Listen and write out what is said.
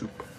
soup.